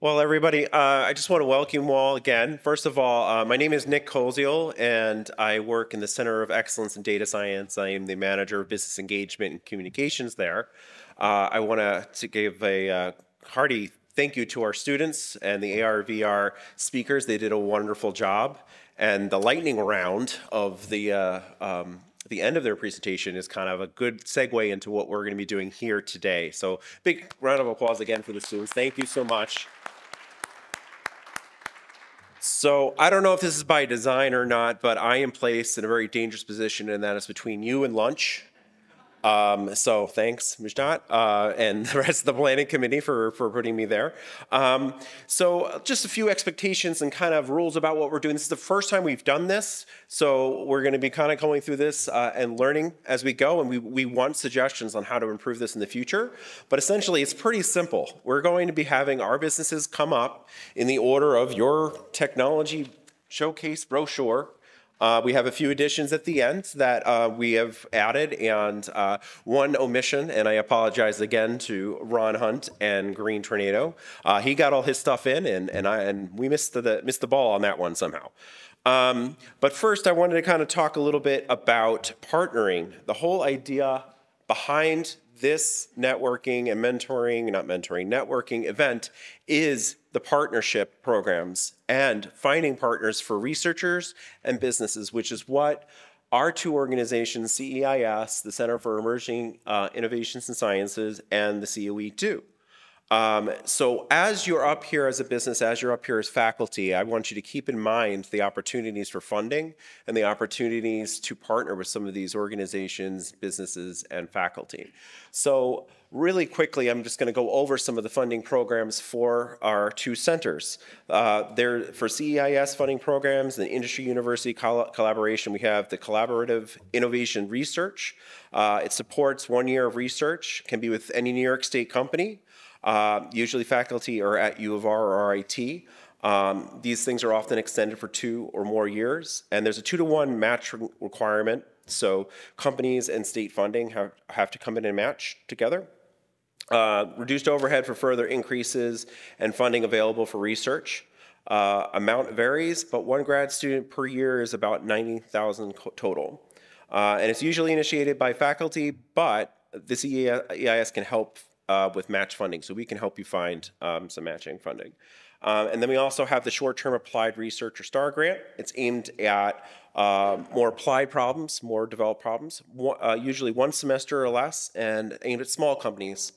Well, everybody, uh, I just want to welcome you all again. First of all, uh, my name is Nick Koziol, and I work in the Center of Excellence in Data Science. I am the manager of business engagement and communications there. Uh, I want to give a uh, hearty thank you to our students and the AR/VR speakers. They did a wonderful job. And the lightning round of the uh, the end of their presentation is kind of a good segue into what we're going to be doing here today. So big round of applause again for the students. Thank you so much. So I don't know if this is by design or not, but I am placed in a very dangerous position, and that is between you and lunch. Um, so thanks, Mujdat, uh, and the rest of the planning committee for, for putting me there. Um, so just a few expectations and kind of rules about what we're doing. This is the first time we've done this, so we're going to be kind of going through this uh, and learning as we go, and we, we want suggestions on how to improve this in the future. But essentially, it's pretty simple. We're going to be having our businesses come up in the order of your technology showcase brochure uh, we have a few additions at the end that uh, we have added, and uh, one omission, and I apologize again to Ron Hunt and Green Tornado. Uh, he got all his stuff in, and, and, I, and we missed the, missed the ball on that one somehow. Um, but first, I wanted to kind of talk a little bit about partnering. The whole idea behind this networking and mentoring, not mentoring, networking event is the partnership programs and finding partners for researchers and businesses, which is what our two organizations, CEIS, the Center for Emerging uh, Innovations and Sciences, and the COE do. Um, so as you're up here as a business, as you're up here as faculty, I want you to keep in mind the opportunities for funding and the opportunities to partner with some of these organizations, businesses, and faculty. So really quickly, I'm just going to go over some of the funding programs for our two centers. Uh, there, for CEIS funding programs, the industry university col collaboration, we have the Collaborative Innovation Research. Uh, it supports one year of research, can be with any New York State company. Uh, usually faculty are at U of R or RIT. Um, these things are often extended for two or more years, and there's a two to one match requirement. So companies and state funding have, have to come in and match together. Uh, reduced overhead for further increases and funding available for research. Uh, amount varies, but one grad student per year is about 90,000 total. Uh, and it's usually initiated by faculty, but the CEIS can help uh, with match funding. So we can help you find um, some matching funding. Um, and then we also have the short-term applied research or STAR grant. It's aimed at uh, more applied problems, more developed problems, uh, usually one semester or less, and aimed at small companies.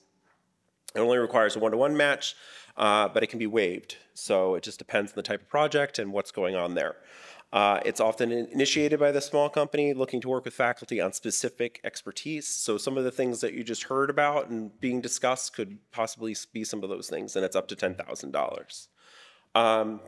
It only requires a one-to-one -one match, uh, but it can be waived. So it just depends on the type of project and what's going on there. Uh, it's often initiated by the small company looking to work with faculty on specific expertise. So some of the things that you just heard about and being discussed could possibly be some of those things, and it's up to $10,000. Um,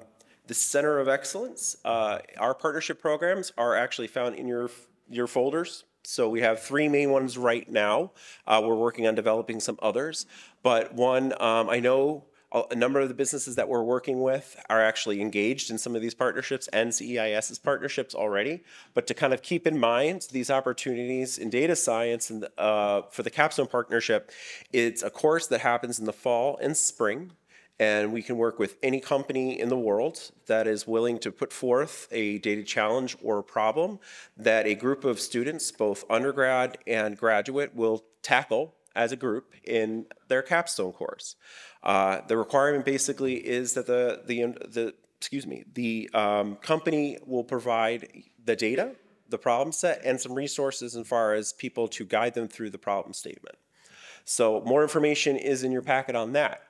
the Center of Excellence, uh, our partnership programs are actually found in your, your folders. So we have three main ones right now. Uh, we're working on developing some others. But one, um, I know a number of the businesses that we're working with are actually engaged in some of these partnerships and CEIS's partnerships already. But to kind of keep in mind these opportunities in data science and uh, for the Capstone partnership, it's a course that happens in the fall and spring. And we can work with any company in the world that is willing to put forth a data challenge or a problem that a group of students, both undergrad and graduate, will tackle as a group in their capstone course. Uh, the requirement basically is that the, the, the excuse me, the um, company will provide the data, the problem set, and some resources as far as people to guide them through the problem statement. So more information is in your packet on that.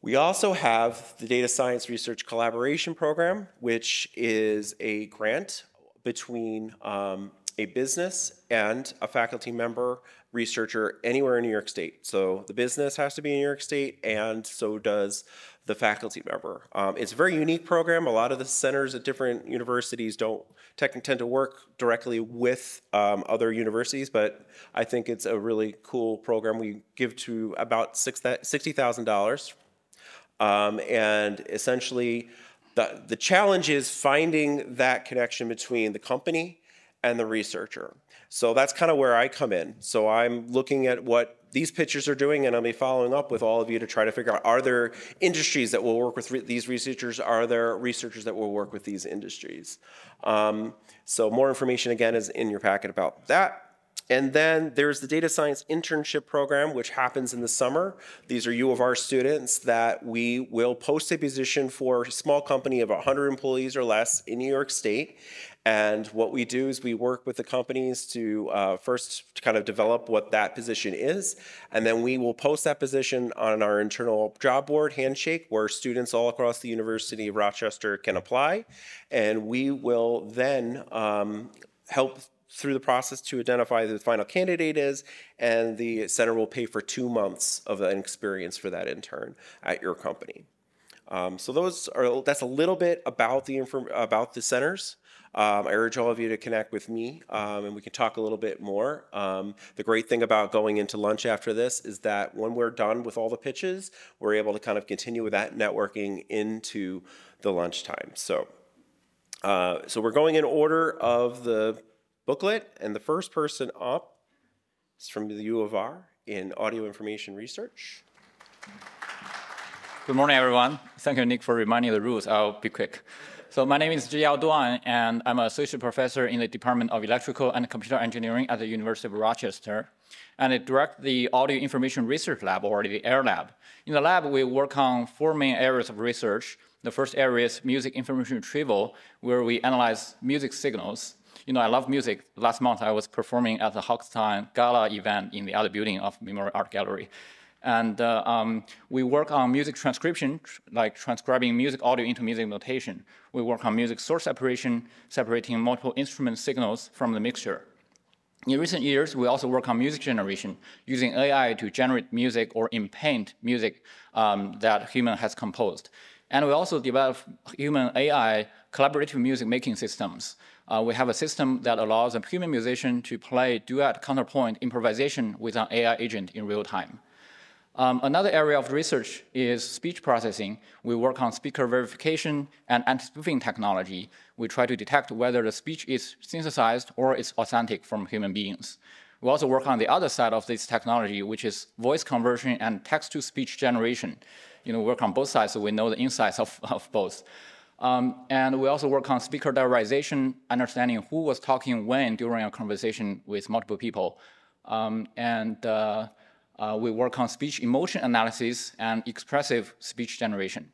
We also have the Data Science Research Collaboration Program, which is a grant between um, a business and a faculty member researcher anywhere in New York State. So the business has to be in New York State, and so does the faculty member. Um, it's a very unique program. A lot of the centers at different universities don't tend to work directly with um, other universities, but I think it's a really cool program. We give to about $60,000. Um, and essentially, the, the challenge is finding that connection between the company and the researcher. So that's kind of where I come in. So I'm looking at what these pitchers are doing, and I'll be following up with all of you to try to figure out are there industries that will work with re these researchers? Are there researchers that will work with these industries? Um, so more information again is in your packet about that. And then there's the data science internship program, which happens in the summer. These are U of R students that we will post a position for a small company of 100 employees or less in New York State. And what we do is we work with the companies to uh, first kind of develop what that position is, and then we will post that position on our internal job board, Handshake, where students all across the University of Rochester can apply. And we will then um, help through the process to identify who the final candidate is, and the center will pay for two months of an experience for that intern at your company. Um, so those are that's a little bit about the about the centers. Um, I urge all of you to connect with me um, and we can talk a little bit more. Um, the great thing about going into lunch after this is that when we're done with all the pitches, we're able to kind of continue with that networking into the lunchtime. So, uh, so we're going in order of the booklet, and the first person up is from the U of R in audio information research. Good morning, everyone. Thank you, Nick, for reminding the rules. I'll be quick. So my name is Zhiyao Duan, and I'm an associate professor in the Department of Electrical and Computer Engineering at the University of Rochester. And I direct the Audio Information Research Lab, or the AIR Lab. In the lab, we work on four main areas of research. The first area is music information retrieval, where we analyze music signals. You know, I love music. Last month, I was performing at the Hochstein Gala event in the other building of Memorial Art Gallery. And uh, um, we work on music transcription, like transcribing music audio into music notation. We work on music source separation, separating multiple instrument signals from the mixture. In recent years, we also work on music generation, using AI to generate music or in-paint music um, that human has composed. And we also develop human AI collaborative music making systems. Uh, we have a system that allows a human musician to play duet counterpoint improvisation with an AI agent in real time. Um, another area of research is speech processing. We work on speaker verification and anti-spoofing technology. We try to detect whether the speech is synthesized or is authentic from human beings. We also work on the other side of this technology, which is voice conversion and text-to-speech generation. You know, we work on both sides, so we know the insights of, of both. Um, and we also work on speaker diarization, understanding who was talking when during a conversation with multiple people. Um, and uh, uh, we work on speech emotion analysis and expressive speech generation.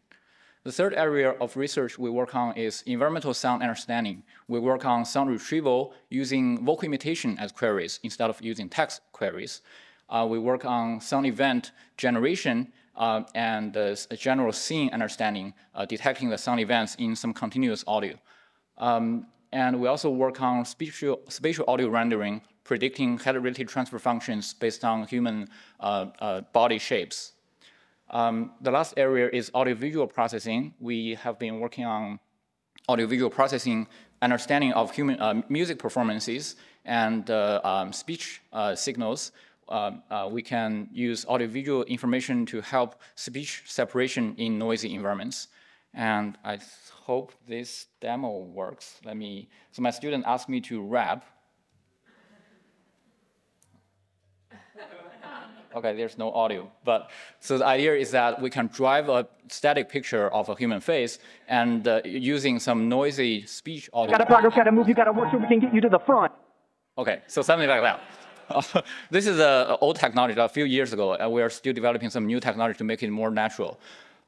The third area of research we work on is environmental sound understanding. We work on sound retrieval using vocal imitation as queries instead of using text queries. Uh, we work on sound event generation uh, and uh, general scene understanding, uh, detecting the sound events in some continuous audio. Um, and we also work on spatial, spatial audio rendering predicting head-related transfer functions based on human uh, uh, body shapes. Um, the last area is audiovisual processing. We have been working on audiovisual processing, understanding of human uh, music performances and uh, um, speech uh, signals. Um, uh, we can use audiovisual information to help speech separation in noisy environments. And I hope this demo works. Let me, so my student asked me to rap Okay, there's no audio. But so the idea is that we can drive a static picture of a human face and uh, using some noisy speech audio. Gotta progress, gotta move, you gotta work so we can get you to the front. Okay, so something like that. this is an old technology a few years ago, and we are still developing some new technology to make it more natural.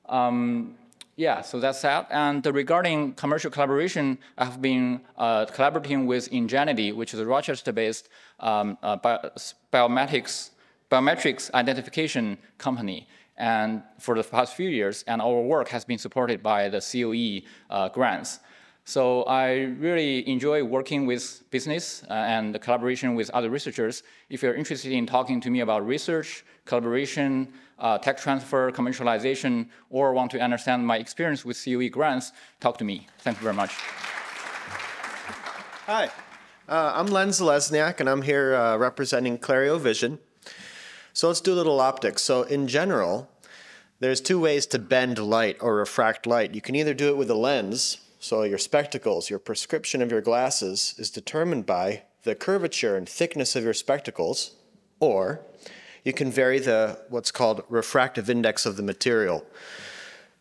Um, yeah, so that's that. And regarding commercial collaboration, I have been uh, collaborating with Ingenity, which is a Rochester-based um, uh, biometrics biometrics identification company and for the past few years, and our work has been supported by the COE uh, grants. So I really enjoy working with business uh, and the collaboration with other researchers. If you're interested in talking to me about research, collaboration, uh, tech transfer, commercialization, or want to understand my experience with COE grants, talk to me. Thank you very much. Hi, uh, I'm Len Zheleznyak, and I'm here uh, representing Clerio Vision. So let's do a little optics. So in general, there's two ways to bend light or refract light. You can either do it with a lens, so your spectacles, your prescription of your glasses is determined by the curvature and thickness of your spectacles, or you can vary the what's called refractive index of the material.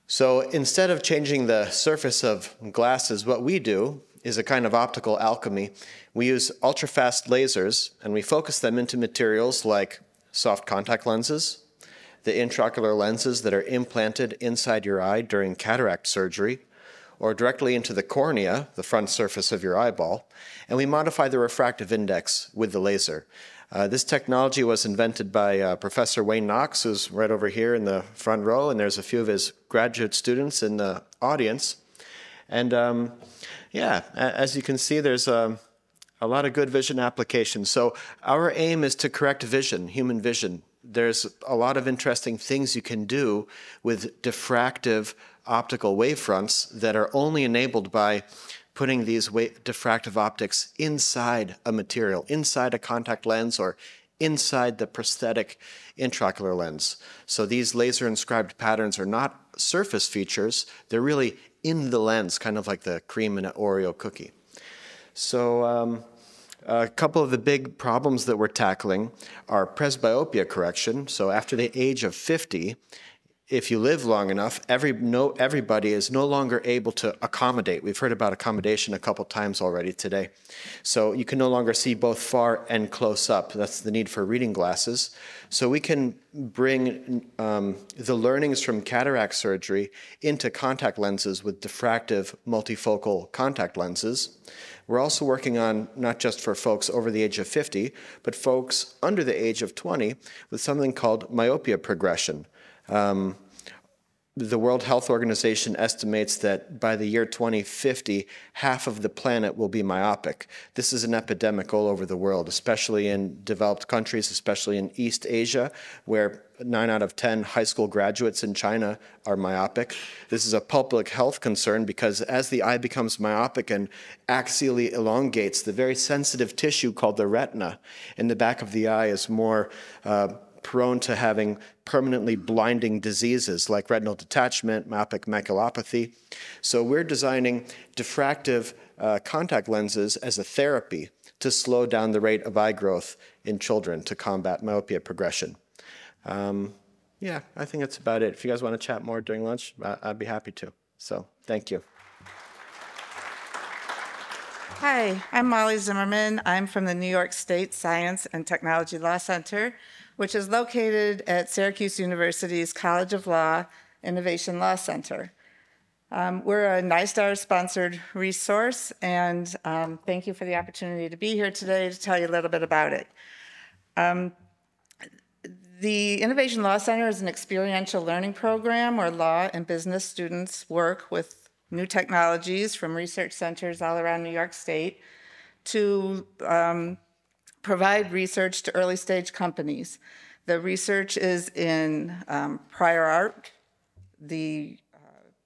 So instead of changing the surface of glasses, what we do is a kind of optical alchemy. We use ultrafast lasers and we focus them into materials like soft contact lenses, the intraocular lenses that are implanted inside your eye during cataract surgery, or directly into the cornea, the front surface of your eyeball, and we modify the refractive index with the laser. Uh, this technology was invented by uh, Professor Wayne Knox, who's right over here in the front row, and there's a few of his graduate students in the audience. And um, yeah, as you can see, there's a, a lot of good vision applications. So our aim is to correct vision, human vision. There's a lot of interesting things you can do with diffractive optical wavefronts that are only enabled by putting these diffractive optics inside a material, inside a contact lens or inside the prosthetic intraocular lens. So these laser inscribed patterns are not surface features, they're really in the lens, kind of like the cream in an Oreo cookie. So um, a couple of the big problems that we're tackling are presbyopia correction. So after the age of 50, if you live long enough, every no everybody is no longer able to accommodate. We've heard about accommodation a couple times already today. So you can no longer see both far and close up. That's the need for reading glasses. So we can bring um, the learnings from cataract surgery into contact lenses with diffractive multifocal contact lenses. We're also working on not just for folks over the age of 50, but folks under the age of 20 with something called myopia progression. Um, the World Health Organization estimates that by the year 2050, half of the planet will be myopic. This is an epidemic all over the world, especially in developed countries, especially in East Asia, where nine out of 10 high school graduates in China are myopic. This is a public health concern because as the eye becomes myopic and axially elongates, the very sensitive tissue called the retina in the back of the eye is more. Uh, prone to having permanently blinding diseases like retinal detachment, myopic maculopathy. So we're designing diffractive uh, contact lenses as a therapy to slow down the rate of eye growth in children to combat myopia progression. Um, yeah, I think that's about it. If you guys want to chat more during lunch, I'd be happy to. So thank you. Hi, I'm Molly Zimmerman. I'm from the New York State Science and Technology Law Center which is located at Syracuse University's College of Law Innovation Law Center. Um, we're a NYSTAR sponsored resource, and um, thank you for the opportunity to be here today to tell you a little bit about it. Um, the Innovation Law Center is an experiential learning program where law and business students work with new technologies from research centers all around New York State to um, provide research to early stage companies. The research is in um, prior art, the uh,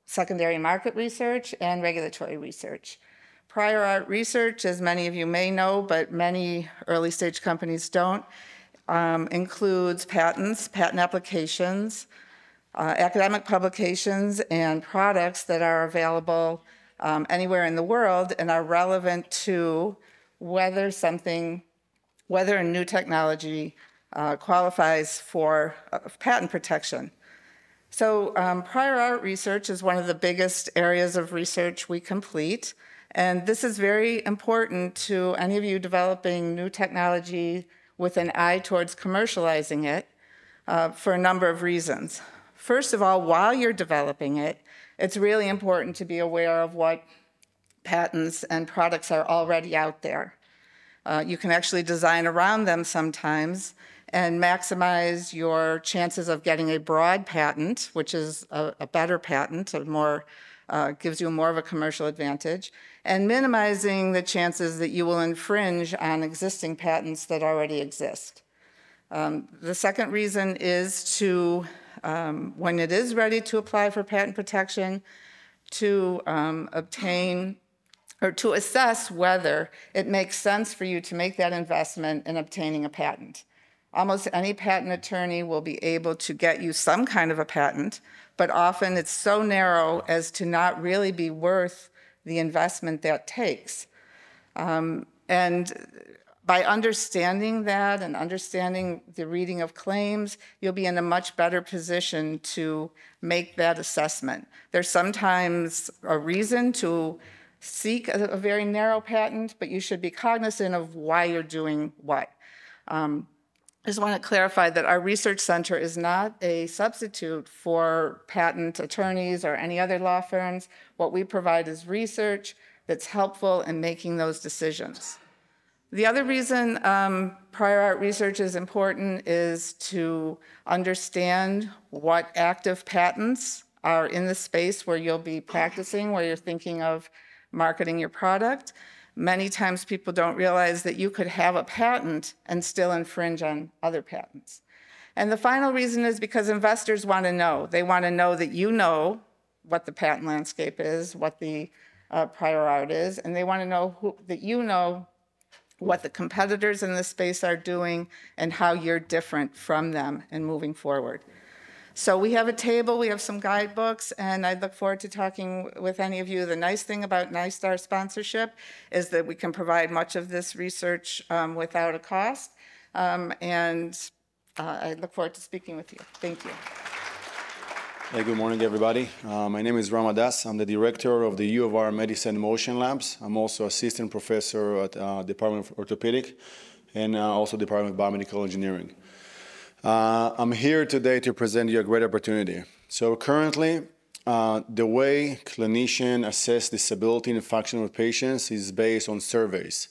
secondary market research, and regulatory research. Prior art research, as many of you may know, but many early stage companies don't, um, includes patents, patent applications, uh, academic publications, and products that are available um, anywhere in the world and are relevant to whether something whether a new technology uh, qualifies for uh, patent protection. So um, prior art research is one of the biggest areas of research we complete. And this is very important to any of you developing new technology with an eye towards commercializing it uh, for a number of reasons. First of all, while you're developing it, it's really important to be aware of what patents and products are already out there. Uh, you can actually design around them sometimes and maximize your chances of getting a broad patent, which is a, a better patent, a more uh, gives you more of a commercial advantage, and minimizing the chances that you will infringe on existing patents that already exist. Um, the second reason is to, um, when it is ready to apply for patent protection, to um, obtain or to assess whether it makes sense for you to make that investment in obtaining a patent. Almost any patent attorney will be able to get you some kind of a patent, but often it's so narrow as to not really be worth the investment that takes. Um, and by understanding that and understanding the reading of claims, you'll be in a much better position to make that assessment. There's sometimes a reason to seek a, a very narrow patent, but you should be cognizant of why you're doing what. Um, I just want to clarify that our research center is not a substitute for patent attorneys or any other law firms. What we provide is research that's helpful in making those decisions. The other reason um, prior art research is important is to understand what active patents are in the space where you'll be practicing, where you're thinking of marketing your product. Many times people don't realize that you could have a patent and still infringe on other patents. And the final reason is because investors want to know. They want to know that you know what the patent landscape is, what the uh, prior art is, and they want to know who, that you know what the competitors in this space are doing and how you're different from them and moving forward. So we have a table, we have some guidebooks, and I look forward to talking with any of you. The nice thing about NYSTAR sponsorship is that we can provide much of this research um, without a cost, um, and uh, I look forward to speaking with you. Thank you. Hey, good morning, everybody. Uh, my name is Ram Haddas. I'm the director of the U of R Medicine Motion Labs. I'm also assistant professor at uh, Department of Orthopedic and uh, also Department of Biomedical Engineering. Uh, I'm here today to present you a great opportunity. So currently, uh, the way clinicians assess disability and function of patients is based on surveys.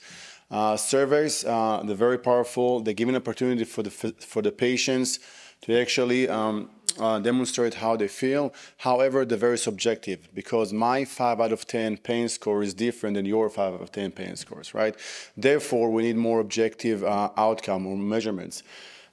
Uh, surveys, uh, they're very powerful. They give an opportunity for the, for the patients to actually um, uh, demonstrate how they feel. However, they're very subjective because my 5 out of 10 pain score is different than your 5 out of 10 pain scores, right? Therefore, we need more objective uh, outcome or measurements.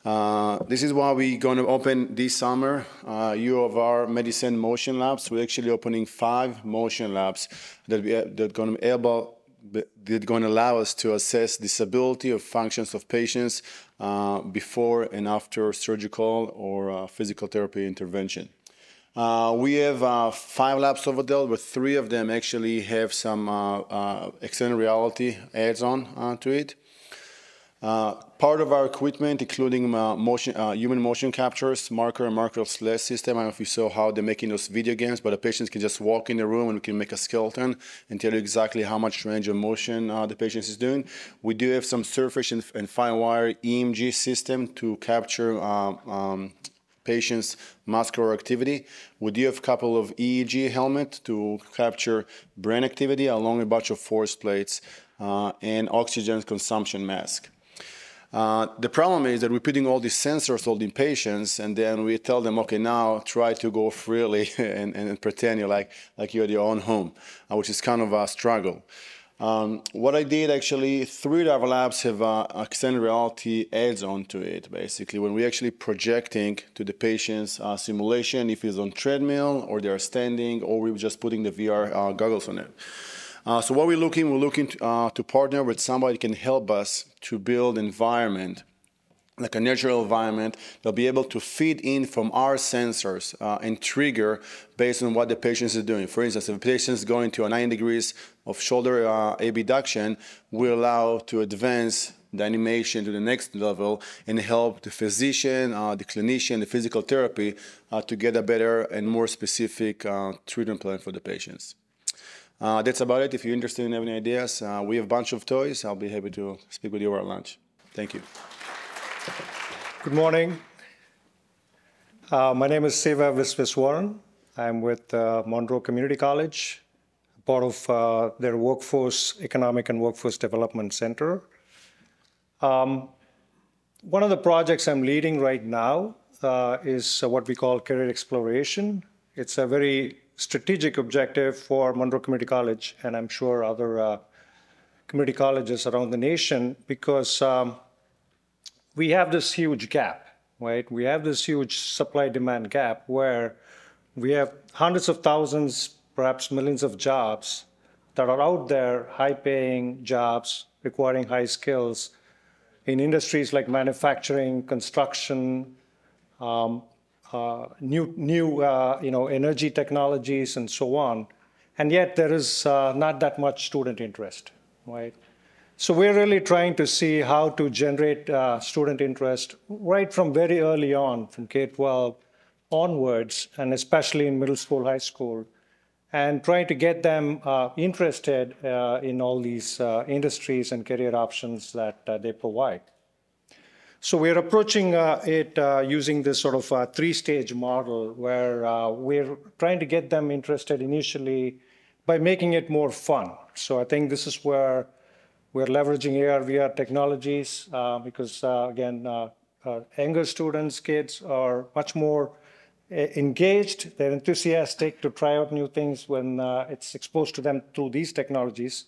Uh, this is why we're going to open this summer uh, U of R Medicine Motion Labs. We're actually opening five motion labs that we, that going to able that going to allow us to assess disability of functions of patients uh, before and after surgical or uh, physical therapy intervention. Uh, we have uh, five labs over there, but three of them actually have some uh, extended reality adds on to it. Uh, part of our equipment, including uh, uh, human motion captures, marker and markerless system. I don't know if you saw how they're making those video games, but the patients can just walk in the room and we can make a skeleton and tell you exactly how much range of motion the patient is doing. We do have some surface and, fine wire EMG system to capture uh, um, patient's muscular activity. We do have a couple of EEG helmet to capture brain activity along a bunch of force plates and oxygen consumption mask. Uh, the problem is that we're putting all these sensors on the patients, and then we tell them, okay, now try to go freely and, and pretend you're like, like you're at your own home, uh, which is kind of a struggle. Um, what I did actually, three of our labs have uh, extended reality adds on to it, basically, when we're actually projecting to the patient's uh, simulation, if he's on treadmill or they're standing, or we're just putting the VR uh, goggles on it. Uh, so what we're looking, we're looking to, uh, to partner with somebody can help us to build environment like a natural environment, they'll be able to feed in from our sensors uh, and trigger based on what the patient is doing. For instance, if a patient is going to a 90 degrees of shoulder uh, abduction, we allow to advance the animation to the next level and help the physician, uh, the clinician, the physical therapy uh, to get a better and more specific uh, treatment plan for the patients. Uh, that's about it. If you're interested in having ideas, uh, we have a bunch of toys. I'll be happy to speak with you over lunch. Thank you. Good morning. Uh, my name is Seva Visweswaran. I'm with uh, Monroe Community College, part of uh, their Workforce Economic and Workforce Development Center. Um, one of the projects I'm leading right now uh, is what we call career exploration. It's a very strategic objective for Monroe Community College, and I'm sure other uh, community colleges around the nation, because um, we have this huge gap, right? We have this huge supply-demand gap where we have hundreds of thousands, perhaps millions of jobs that are out there, high-paying jobs requiring high skills in industries like manufacturing, construction, um, new, new uh, you know, energy technologies and so on. and yet there is uh, not that much student interest, right? So we're really trying to see how to generate uh, student interest right from very early on, from K-12 onwards, and especially in middle school, high school, and trying to get them uh, interested uh, in all these uh, industries and career options that uh, they provide. So we're approaching uh, it uh, using this sort of uh, three-stage model where uh, we're trying to get them interested initially by making it more fun. So I think this is where we're leveraging AR, VR technologies uh, because, uh, again, younger students, kids are much more engaged, they're enthusiastic to try out new things when it's exposed to them through these technologies.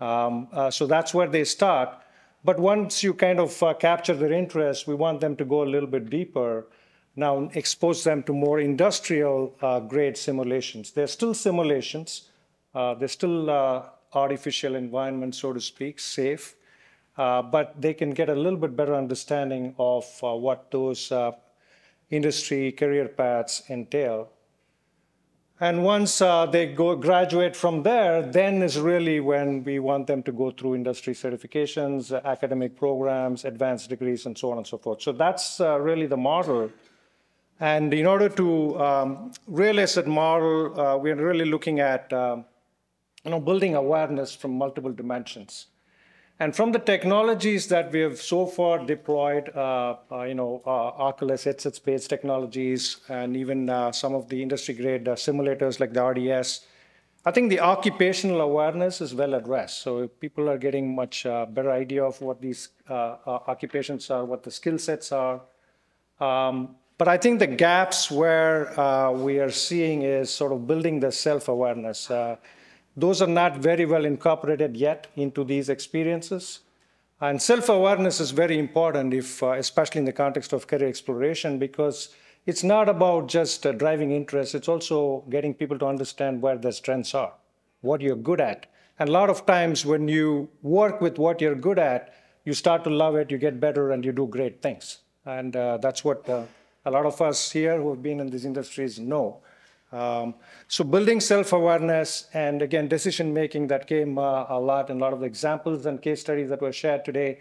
Um, so that's where they start. But once you kind of uh, capture their interest, we want them to go a little bit deeper. Now expose them to more industrial uh, grade simulations. They're still simulations. Uh, they're still uh, artificial environments, so to speak, safe. Uh, but they can get a little bit better understanding of uh, what those industry career paths entail. And once uh, they go graduate from there, then is really when we want them to go through industry certifications, academic programs, advanced degrees, and so on and so forth. So that's uh, really the model. And in order to um, realize that model, uh, we're really looking at um, you know, building awareness from multiple dimensions. And from the technologies that we have so far deployed, uh, uh, you know, uh, Oculus headset-based technologies, and even uh, some of the industry-grade uh, simulators like the RDS, I think the occupational awareness is well addressed. So people are getting much uh, better idea of what these occupations are, what the skill sets are. Um, but I think the gaps where we are seeing is sort of building the self-awareness. Those are not very well incorporated yet into these experiences. And self-awareness is very important, if, uh, especially in the context of career exploration, because it's not about just uh, driving interest. It's also getting people to understand where their strengths are, what you're good at. And a lot of times when you work with what you're good at, you start to love it, you get better, and you do great things. And uh, that's what uh, a lot of us here who have been in these industries know. Um, so building self-awareness and again, decision-making that came uh, a lot in a lot of the examples and case studies that were shared today.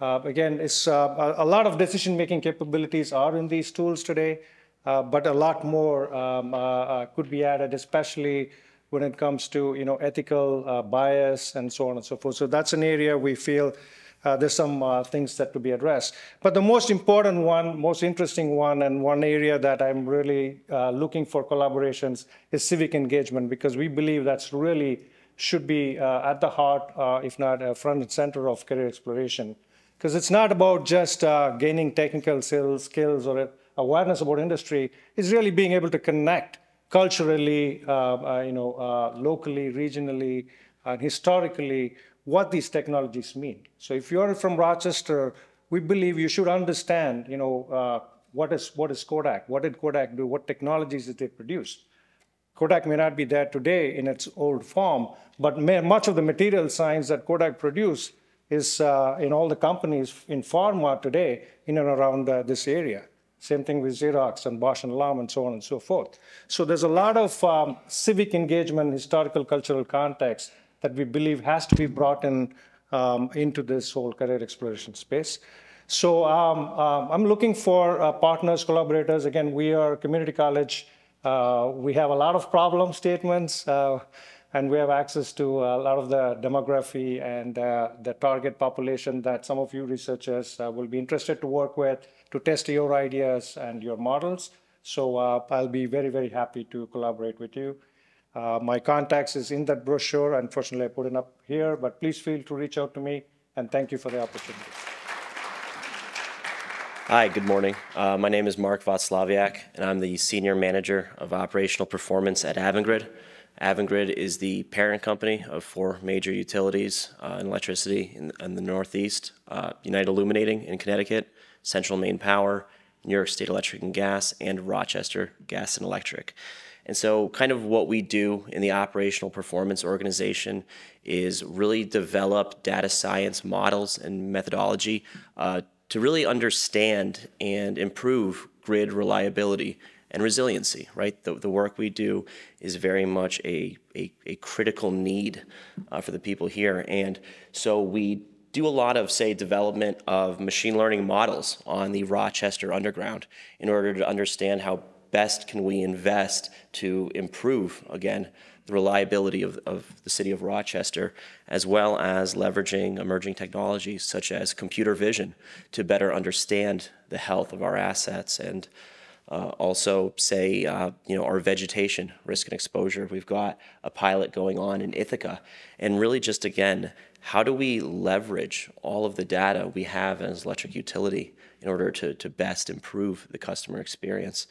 Uh, again, it's, uh, a, lot of decision-making capabilities are in these tools today, uh, but a lot more um, uh, uh, could be added, especially when it comes to you know, ethical bias and so on and so forth. So that's an area we feel uh, there's some uh, things that to be addressed. But the most important one, most interesting one, and one area that I'm really uh, looking for collaborations is civic engagement, because we believe that's really should be uh, at the heart, uh, if not uh, front and center of career exploration. Because it's not about just gaining technical skills, skills or awareness about industry. It's really being able to connect culturally, you know, locally, regionally, and historically what these technologies mean. So if you're from Rochester, we believe you should understand, you know, uh, what is what is Kodak? What did Kodak do? What technologies did they produce? Kodak may not be there today in its old form, but may, much of the material science that Kodak produced is uh, in all the companies in pharma today in and around uh, this area. Same thing with Xerox and Bausch and Lomb and so on and so forth. So there's a lot of um, civic engagement, historical, cultural context that we believe has to be brought in um, into this whole career exploration space. So um, um, I'm looking for uh, partners, collaborators. Again, we are a community college. Uh, we have a lot of problem statements, uh, and we have access to a lot of the demography and uh, the target population that some of you researchers uh, will be interested to work with to test your ideas and your models. So uh, I'll be very, very happy to collaborate with you. Uh, my contacts is in that brochure. Unfortunately, I put it up here, but please feel to reach out to me, and thank you for the opportunity. Hi, good morning. Uh, my name is Mark Václaviak, and I'm the Senior Manager of Operational Performance at Avangrid. Avangrid is the parent company of four major utilities uh, in electricity in, in the Northeast, uh, United Illuminating in Connecticut, Central Maine Power, New York State Electric and Gas, and Rochester Gas and Electric. And so, kind of what we do in the operational performance organization is really develop data science models and methodology uh, to really understand and improve grid reliability and resiliency, right? The, the work we do is very much a, a, a critical need uh, for the people here. And so we do a lot of, say, development of machine learning models on the Rochester Underground in order to understand how best can we invest to improve, again, the reliability of, of the city of Rochester, as well as leveraging emerging technologies such as computer vision to better understand the health of our assets and uh, also say uh, you know our vegetation risk and exposure. We've got a pilot going on in ithaca. And really just again how do we leverage all of the data we have as electric utility in order to, to best improve the customer experience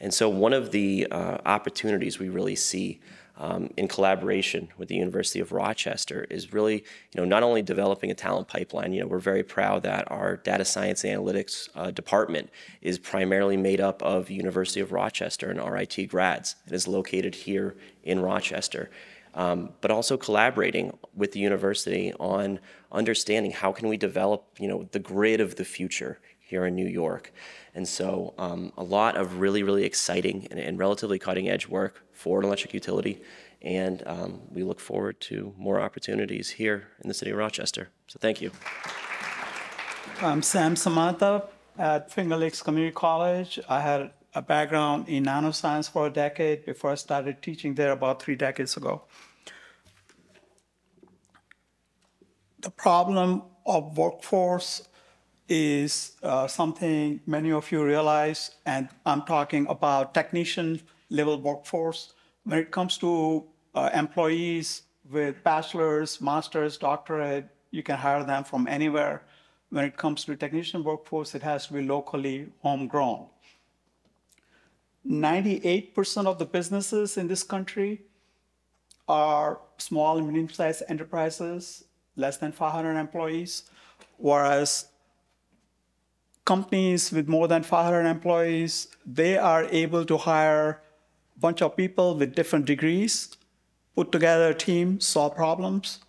and so one of the uh, opportunities we really see um, in collaboration with the University of Rochester is really, you know, not only developing a talent pipeline. You know, we're very proud that our data science and analytics uh, department is primarily made up of University of Rochester and RIT grads. It is located here in Rochester. Um, but also collaborating with the university on understanding how can we develop, you know, the grid of the future here in New York. And so um, a lot of really, really exciting and, and, relatively cutting edge work for an electric utility. And um, we look forward to more opportunities here in the city of Rochester. So thank you. I'm Sam Samanta at Finger Lakes Community College. I had a background in nanoscience for a decade before I started teaching there about three decades ago. The problem of workforce is uh, something many of you realize, and I'm talking about technician level workforce. When it comes to uh, employees with bachelor's, master's, doctorate, you can hire them from anywhere. When it comes to technician workforce, it has to be locally homegrown. 98% of the businesses in this country are small and medium-sized enterprises, less than 500 employees, whereas companies with more than 500 employees, they are able to hire a bunch of people with different degrees, put together a team, solve problems.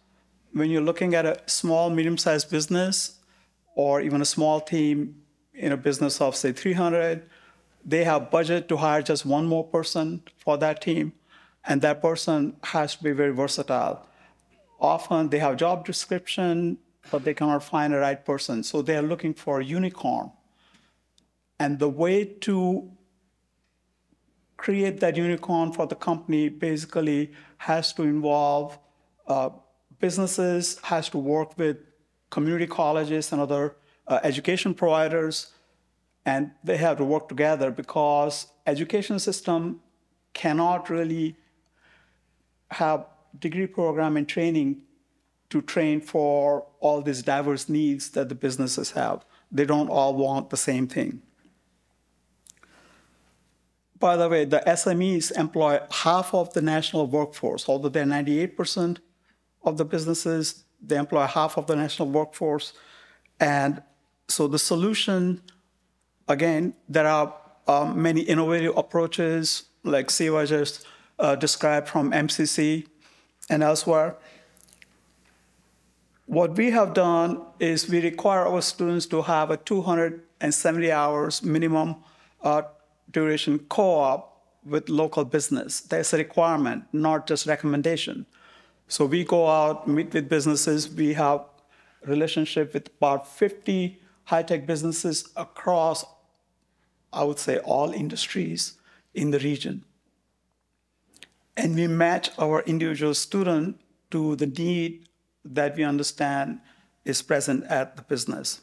When you're looking at a small, medium-sized business, or even a small team in a business of, say, 300, they have budget to hire just one more person for that team, and that person has to be very versatile. Often they have job description, but they cannot find the right person. So they're looking for a unicorn. And the way to create that unicorn for the company basically has to involve uh, businesses, has to work with community colleges and other uh, education providers, and they have to work together because education system cannot really have degree program and training to train for all these diverse needs that the businesses have. They don't all want the same thing. By the way, the SMEs employ half of the national workforce, although they're 98% of the businesses, they employ half of the national workforce. And so the solution, again, there are um, many innovative approaches, like Siva just uh, described from MCC and elsewhere. What we have done is we require our students to have a 270 hours minimum uh, duration co-op with local business. That's a requirement, not just recommendation. So we go out, meet with businesses. We have relationship with about 50 high-tech businesses across, I would say, all industries in the region. And we match our individual student to the need that we understand is present at the business.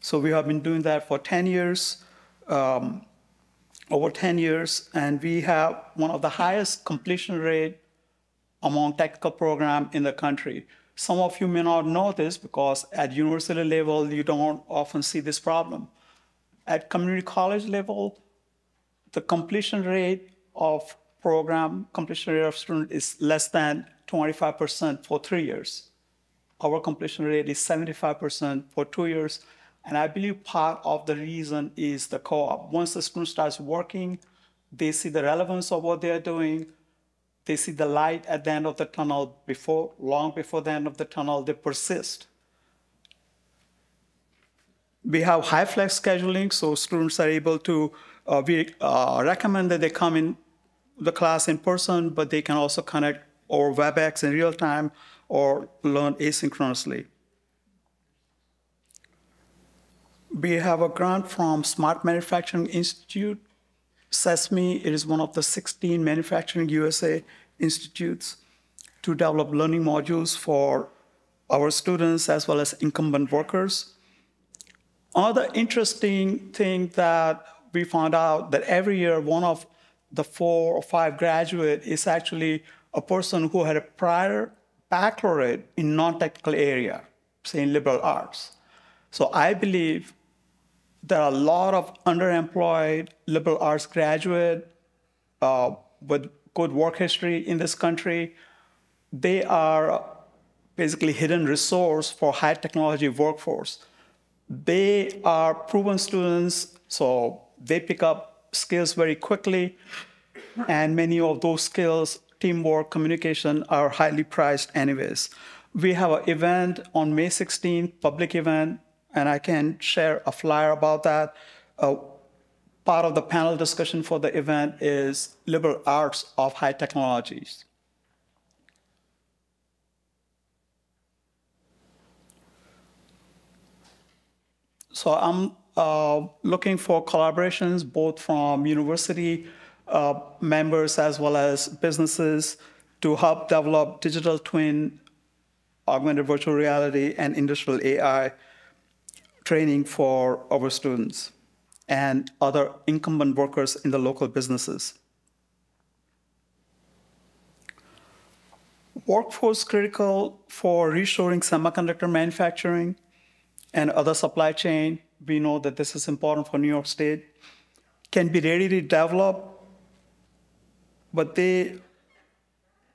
So we have been doing that for 10 years, um, over 10 years, and we have one of the highest completion rate among technical program in the country. Some of you may not know this because at university level, you don't often see this problem. At community college level, the completion rate of program, completion rate of student is less than 25% for three years our completion rate is 75% for two years. And I believe part of the reason is the co-op. Once the student starts working, they see the relevance of what they're doing. They see the light at the end of the tunnel before, long before the end of the tunnel, they persist. We have high flex scheduling, so students are able to, uh, we uh, recommend that they come in the class in person, but they can also connect over WebEx in real time or learn asynchronously. We have a grant from Smart Manufacturing Institute, CESMII. It is one of the 16 Manufacturing USA institutes to develop learning modules for our students as well as incumbent workers. Another interesting thing that we found out that every year one of the four or five graduate is actually a person who had a prior baccalaureate in non-technical area, say in liberal arts. So I believe there are a lot of underemployed liberal arts graduate uh, with good work history in this country. They are basically hidden resource for high technology workforce. They are proven students, so they pick up skills very quickly, and many of those skills, teamwork, communication, are highly prized anyways. We have an event on May 16th, public event, and I can share a flyer about that. Uh, part of the panel discussion for the event is liberal arts of high technologies. So I'm uh, looking for collaborations both from university uh, members as well as businesses to help develop digital twin, augmented virtual reality, and industrial AI training for our students and other incumbent workers in the local businesses. Workforce critical for reshoring semiconductor manufacturing and other supply chain. We know that this is important for New York State. Can be readily developed, but they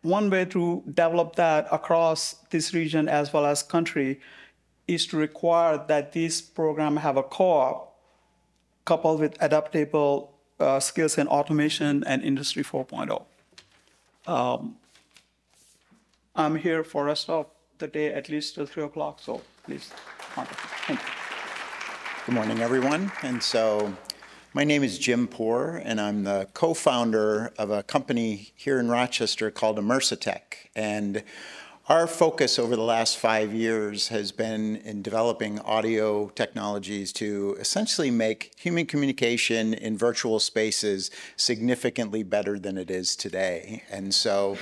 one way to develop that across this region as well as country is to require that these programs have a co-op coupled with adaptable uh, skills in automation and Industry 4.0. Um, I'm here for rest of the day, at least till 3 o'clock, so please. Thank you. Good morning, everyone. And so my name is Jim Poor, and I'm the co-founder of a company here in Rochester called Immersitech. And our focus over the last five years has been in developing audio technologies to essentially make human communication in virtual spaces significantly better than it is today. And so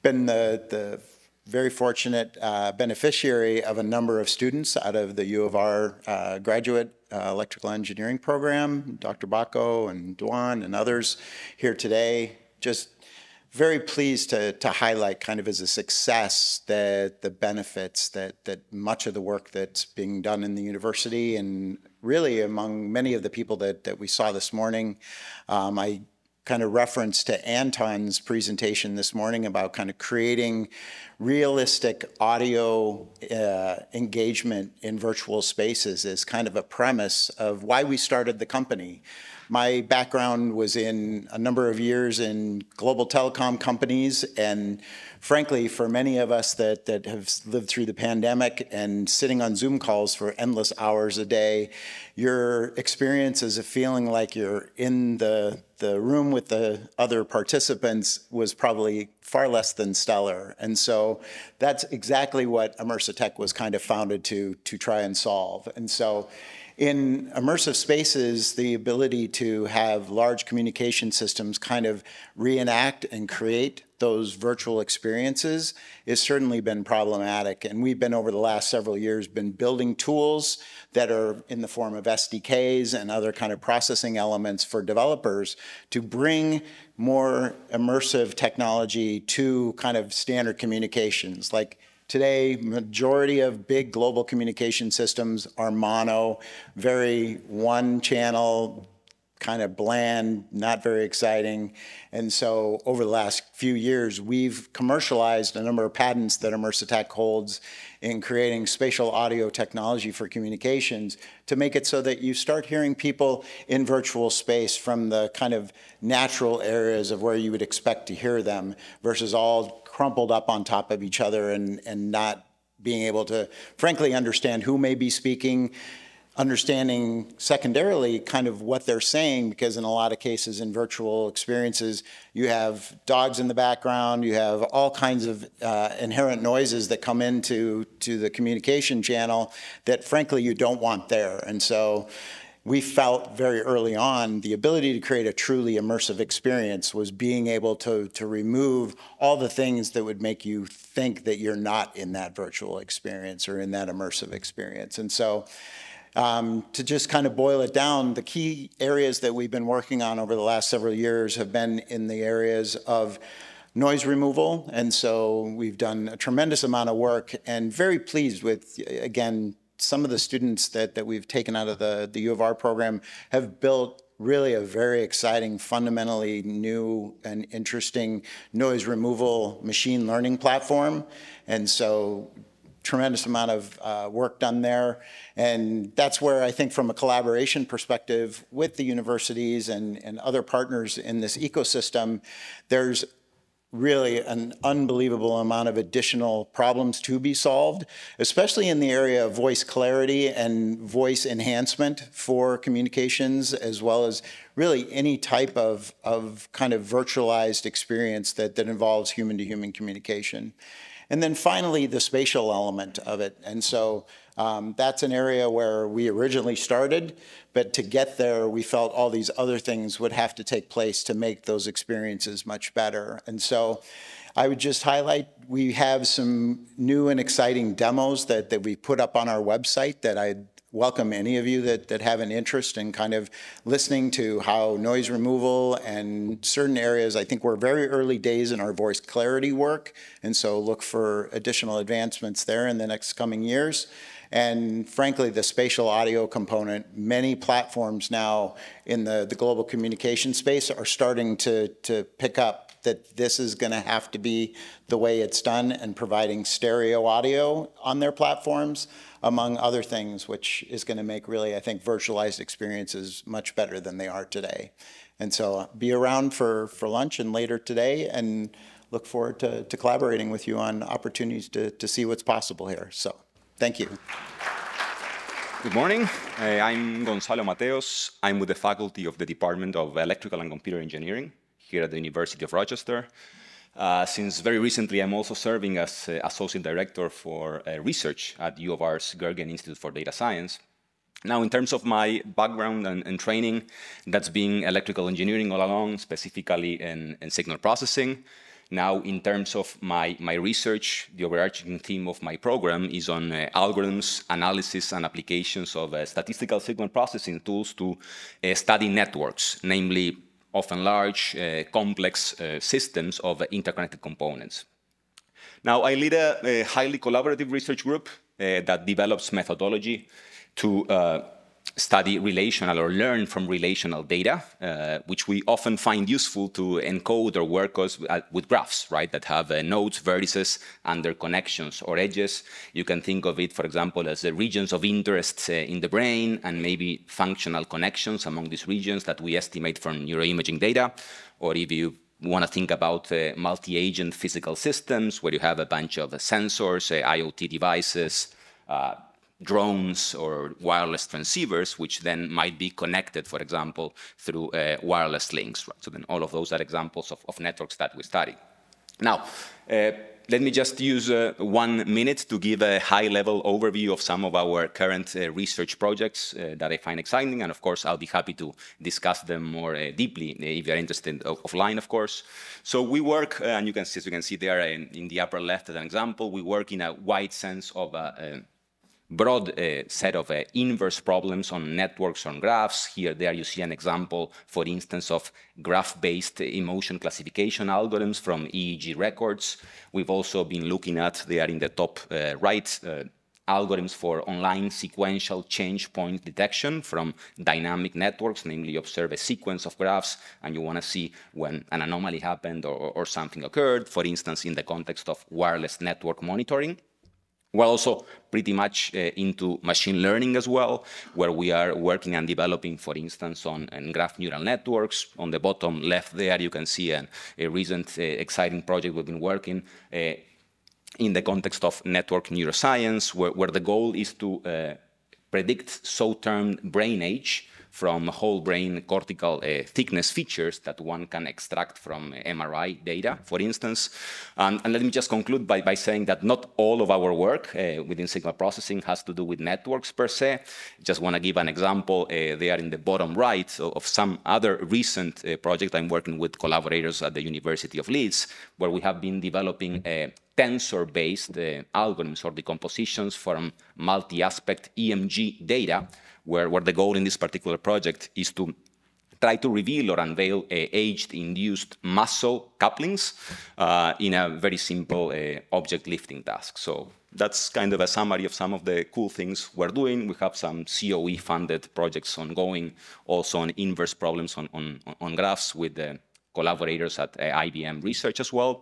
been the, the very fortunate uh, beneficiary of a number of students out of the U of R uh, graduate uh, electrical engineering program, Dr. Bocko and Duan and others here today. Just very pleased to, to highlight kind of as a success that the benefits that, that much of the work that's being done in the university and really among many of the people that, that we saw this morning. Um, I kind of reference to Anton's presentation this morning about kind of creating realistic audio uh, engagement in virtual spaces is kind of a premise of why we started the company. My background was in a number of years in global telecom companies, and frankly, for many of us that, that have lived through the pandemic and sitting on Zoom calls for endless hours a day, your experience as a feeling like you're in the, the room with the other participants was probably far less than stellar. And so that's exactly what Immersitech was kind of founded to, to try and solve. And so in immersive spaces, the ability to have large communication systems kind of reenact and create those virtual experiences has certainly been problematic. And we've been over the last several years been building tools that are in the form of SDKs and other kind of processing elements for developers to bring more immersive technology to kind of standard communications like Today, majority of big global communication systems are mono, very one channel, kind of bland, not very exciting. And so over the last few years, we've commercialized a number of patents that Immersitech holds in creating spatial audio technology for communications to make it so that you start hearing people in virtual space from the kind of natural areas of where you would expect to hear them versus all crumpled up on top of each other and, and not being able to, frankly, understand who may be speaking. understanding secondarily kind of what they're saying because in a lot of cases in virtual experiences you have dogs in the background you have all kinds of uh, inherent noises that come into to the communication channel that frankly you don't want there and so we felt very early on the ability to create a truly immersive experience was being able to, to remove all the things that would make you think that you're not in that virtual experience or in that immersive experience. And so um, to just kind of boil it down, the key areas that we've been working on over the last several years have been in the areas of noise removal. And so we've done a tremendous amount of work and very pleased with, again, some of the students that, that we've taken out of the, the U of R program have built really a very exciting, fundamentally new and interesting noise removal machine learning platform. And so tremendous amount of uh, work done there. And that's where I think from a collaboration perspective with the universities and, and other partners in this ecosystem, there's really an unbelievable amount of additional problems to be solved, especially in the area of voice clarity and voice enhancement for communications, as well as really any type of, of kind of virtualized experience that, that involves human-to-human -human communication. And then finally, the spatial element of it. And so um, that's an area where we originally started, but to get there, we felt all these other things would have to take place to make those experiences much better. And so I would just highlight, we have some new and exciting demos that, that we put up on our website that I'd welcome any of you that, that have an interest in kind of listening to how noise removal and certain areas, I think we're very early days in our voice clarity work, and so look for additional advancements there in the next coming years. And frankly, the spatial audio component, many platforms now in the, the global communication space are starting to, to pick up that this is going to have to be the way it's done and providing stereo audio on their platforms among other things, which is going to make really, I think, virtualized experiences much better than they are today. And so uh, be around for, for lunch and later today and look forward to, to collaborating with you on opportunities to, to see what's possible here. So thank you. Good morning. Uh, I'm Gonzalo Mateos. I'm with the faculty of the Department of Electrical and Computer Engineering here at the University of Rochester. Uh, since very recently, I'm also serving as uh, Associate Director for uh, Research at U of R's Goergen Institute for Data Science. Now, in terms of my background and, and training, that's been electrical engineering all along, specifically in, in, signal processing. Now, in terms of my, my research, the overarching theme of my program is on uh, algorithms, analysis, and applications of uh, statistical signal processing tools to uh, study networks, namely often large, uh, complex uh, systems of interconnected components. Now, I lead a, a highly collaborative research group uh, that develops methodology to study relational or learn from relational data, uh, which we often find useful to encode or work us, uh, with graphs, right, that have uh, nodes, vertices, and their connections or edges. You can think of it, for example, as the regions of interest uh, in the brain and maybe functional connections among these regions that we estimate from neuroimaging data. Or if you want to think about uh, multi-agent physical systems where you have a bunch of sensors, uh, IoT devices, drones or wireless transceivers, which then might be connected, for example, through uh, wireless links. Right? So then all of those are examples of, of networks that we study. Now, uh, let me just use uh, one minute to give a high-level overview of some of our current uh, research projects uh, that I find exciting, and of course, I'll be happy to discuss them more uh, deeply uh, if you're interested offline, of course. So we work, and you can see, as you can see there in, in, the upper left as an example, we work in a wide sense of broad uh, set of uh, inverse problems on networks on graphs. Here, there you see an example, for instance, of graph-based emotion classification algorithms from EEG records. We've also been looking at, they are in the top uh, right, uh, algorithms for online sequential change point detection from dynamic networks, namely observe a sequence of graphs and you want to see when an anomaly happened or, or something occurred, for instance, in the context of wireless network monitoring. We're also pretty much uh, into machine learning as well, where we are working and developing, for instance, on, on graph neural networks. On the bottom left there, you can see an, a recent uh, exciting project we've been working uh, in the context of network neuroscience, where, where, the goal is to uh, predict so-termed brain age from whole brain cortical uh, thickness features that one can extract from MRI data, for instance. and let me just conclude by, by saying that not all of our work uh, within signal processing has to do with networks per se. Just want to give an example uh, there in the bottom right of, some other recent uh, project I'm working with collaborators at the University of Leeds, where we have been developing a tensor-based uh, algorithms or decompositions from multi-aspect EMG data where, where the goal in this particular project is to try to reveal or unveil uh, age-induced muscle couplings uh, in a very simple uh, object lifting task. So that's kind of a summary of some of the cool things we're doing. We have some COE-funded projects ongoing, also on inverse problems on, on, on graphs with the collaborators at uh, IBM Research as well.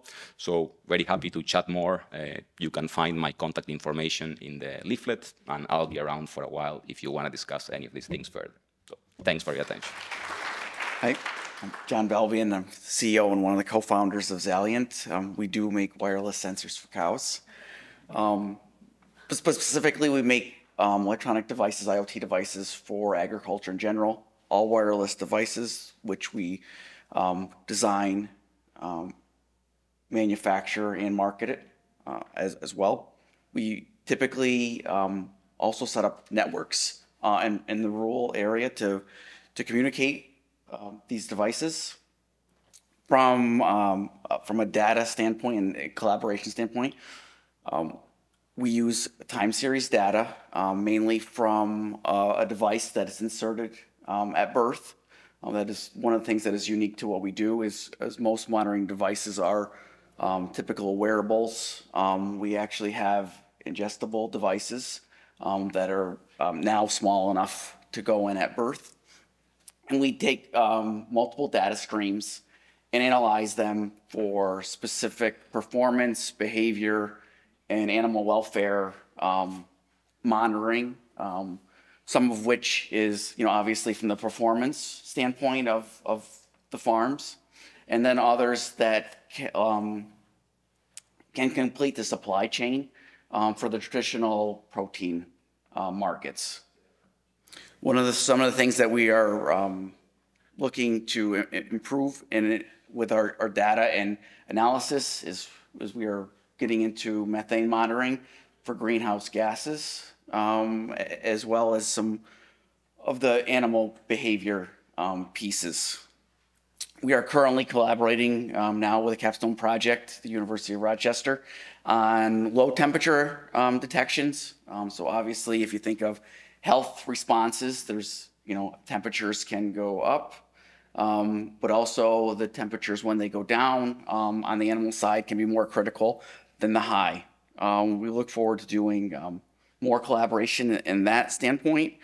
So very happy to chat more. Uh, you can find my contact information in the leaflet, and I'll be around for a while if you want to discuss any of these things further. So thanks for your attention. Hi, I'm John Belvian. I'm CEO and one of the co-founders of Xaliant. Um, we do make wireless sensors for cows. Um, specifically, we make um, electronic devices, IoT devices for agriculture in general, all wireless devices, which we um, design, um, manufacture, and market it uh, as, as well. We typically um, also set up networks uh, in, in the rural area to, to communicate um, these devices from, um, uh, from a data standpoint and a collaboration standpoint. Um, we use time series data um, mainly from uh, a device that is inserted um, at birth um, that is one of the things that is unique to what we do is as most monitoring devices are um, typical wearables. Um, we actually have ingestible devices um, that are um, now small enough to go in at birth. And we take um, multiple data streams and analyze them for specific performance, behavior, and animal welfare monitoring some of which is, you know, obviously from the performance standpoint of, of the farms, and then others that um, can complete the supply chain um, for the traditional protein uh, markets. One of the, some of the things that we are um, looking to improve in with our, our data and analysis is, is we are getting into methane monitoring for greenhouse gases um, as well as some of the animal behavior um, pieces. We are currently collaborating um, now with a capstone project, the University of Rochester, on low temperature um, detections. Um, so obviously, if you think of health responses, there's you know temperatures can go up, um, but also the temperatures when they go down on the animal side can be more critical than the high. we look forward to doing more collaboration in that standpoint.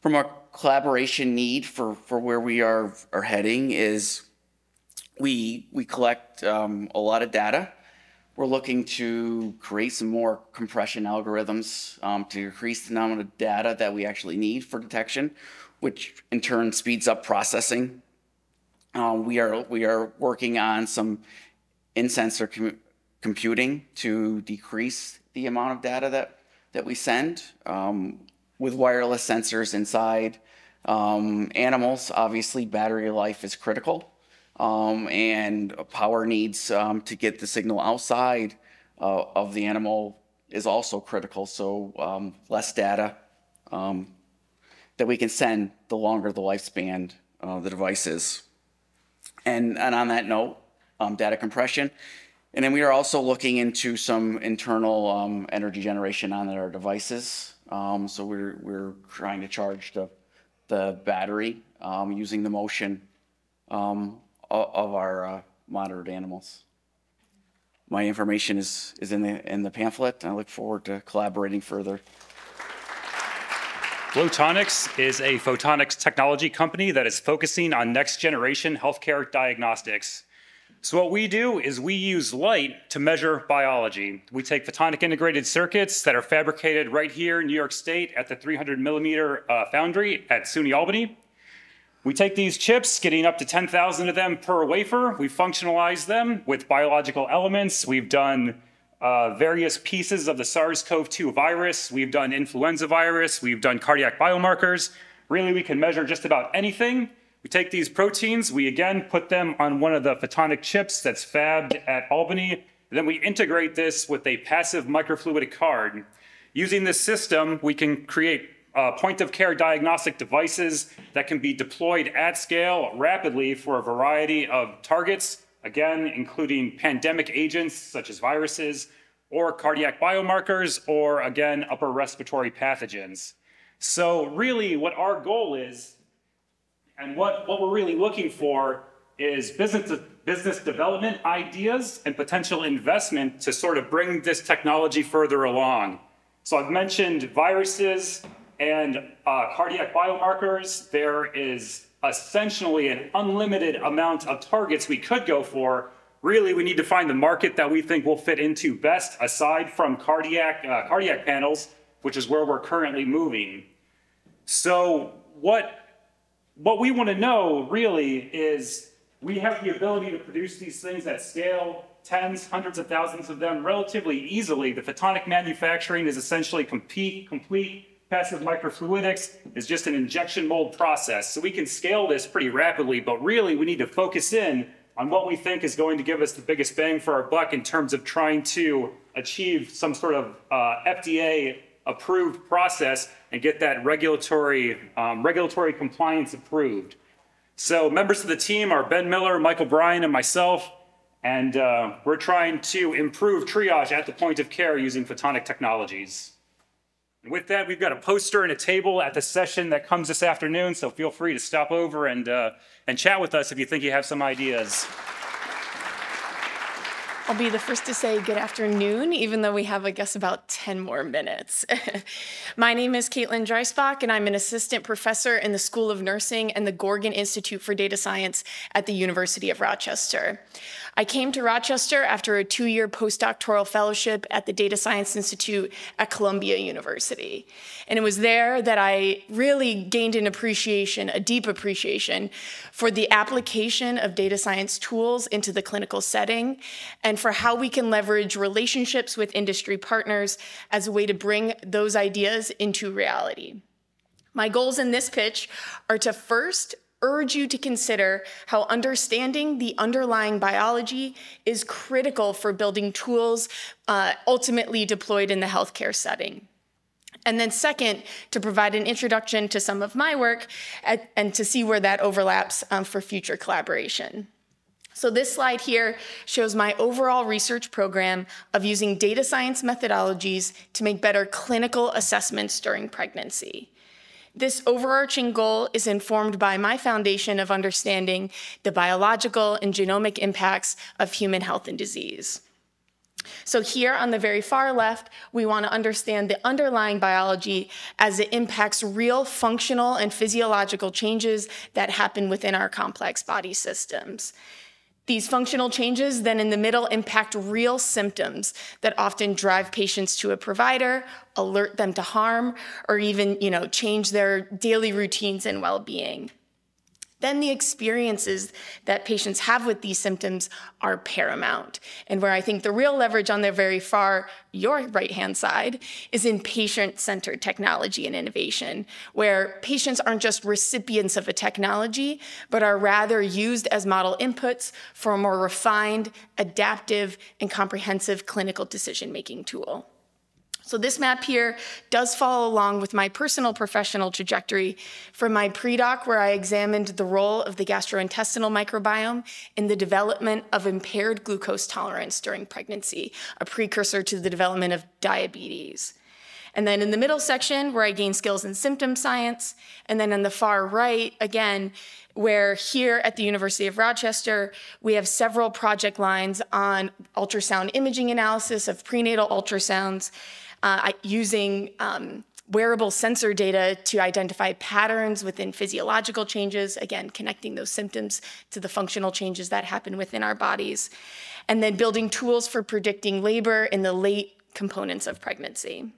From our collaboration need for, for where we are, are heading is we, we collect um, a lot of data. We're looking to create some more compression algorithms um, to increase the amount of data that we actually need for detection, which in turn speeds up processing. Uh, we, are, we are working on some in-sensor com computing to decrease the amount of data that that we send um, with wireless sensors inside. Um, animals, obviously, battery life is critical, um, and power needs um, to get the signal outside uh, of the animal is also critical. So, um, less data that we can send, the longer the lifespan of the device is. And, and on that note, data compression and then we are also looking into some internal um, energy generation on our devices. Um, so we're, we're trying to charge the, the battery um, using the motion um, of our uh, monitored animals. My information is, is in, the, in the pamphlet. I look forward to collaborating further. Flotonics is a photonics technology company that is focusing on next generation healthcare diagnostics. So what we do is we use light to measure biology. We take photonic integrated circuits that are fabricated right here in New York State at the 300 millimeter uh, foundry at SUNY Albany. We take these chips, getting up to 10,000 of them per wafer. We functionalize them with biological elements. We've done uh, various pieces of the SARS-CoV-2 virus. We've done influenza virus. We've done cardiac biomarkers. Really, we can measure just about anything. We take these proteins, we again put them on one of the photonic chips that's fabbed at Albany. Then we integrate this with a passive microfluidic card. Using this system, we can create uh, point of care diagnostic devices that can be deployed at scale rapidly for a variety of targets again, including pandemic agents such as viruses or cardiac biomarkers, or again, upper respiratory pathogens. So really what our goal is, and what, what we're really looking for is business, business development ideas and potential investment to sort of bring this technology further along. So I've mentioned viruses and uh, cardiac biomarkers. There is essentially an unlimited amount of targets we could go for. Really, we need to find the market that we think will fit into best, aside from cardiac, uh, cardiac panels, which is where we're currently moving. So what, what we want to know, really, is we have the ability to produce these things at scale, tens, hundreds of thousands of them, relatively easily. The photonic manufacturing is essentially complete, complete passive microfluidics is just an injection mold process. So we can scale this pretty rapidly, but really we need to focus in on what we think is going to give us the biggest bang for our buck in terms of trying to achieve some sort of uh, FDA approved process and get that regulatory, um, regulatory compliance approved. So members of the team are Ben Miller, Michael Bryan, and myself, and uh, we're trying to improve triage at the point of care using photonic technologies. And with that, we've got a poster and a table at the session that comes this afternoon, so feel free to stop over and, uh, and chat with us if you think you have some ideas. I'll be the first to say good afternoon, even though we have, I guess, about 10 more minutes. My name is Caitlin Dreisbach, and I'm an assistant professor in the School of Nursing and the Goergen Institute for Data Science at the University of Rochester. I came to Rochester after a two-year postdoctoral fellowship at the Data Science Institute at Columbia University. And it was there that I really gained an appreciation, a deep appreciation, for the application of data science tools into the clinical setting and for how we can leverage relationships with industry partners as a way to bring those ideas into reality. My goals in this pitch are to first urge you to consider how understanding the underlying biology is critical for building tools uh, ultimately deployed in the healthcare setting. And then second, to provide an introduction to some of my work at, and to see where that overlaps um, for future collaboration. So this slide here shows my overall research program of using data science methodologies to make better clinical assessments during pregnancy. This overarching goal is informed by my foundation of understanding the biological and genomic impacts of human health and disease. So here on the very far left, we want to understand the underlying biology as it impacts real functional and physiological changes that happen within our complex body systems. These functional changes then in the middle impact real symptoms that often drive patients to a provider, alert them to harm, or even, you know, change their daily routines and well-being then the experiences that patients have with these symptoms are paramount. And where I think the real leverage on the very far, your right hand side, is in patient centered technology and innovation, where patients aren't just recipients of a technology, but are rather used as model inputs for a more refined, adaptive, and comprehensive clinical decision making tool. So this map here does follow along with my personal professional trajectory from my pre-doc where I examined the role of the gastrointestinal microbiome in the development of impaired glucose tolerance during pregnancy, a precursor to the development of diabetes. And then in the middle section, where I gained skills in symptom science, and then on the far right, again, where here at the University of Rochester, we have several project lines on ultrasound imaging analysis of prenatal ultrasounds, uh, using um, wearable sensor data to identify patterns within physiological changes, again, connecting those symptoms to the functional changes that happen within our bodies, and then building tools for predicting labor in the late components of pregnancy.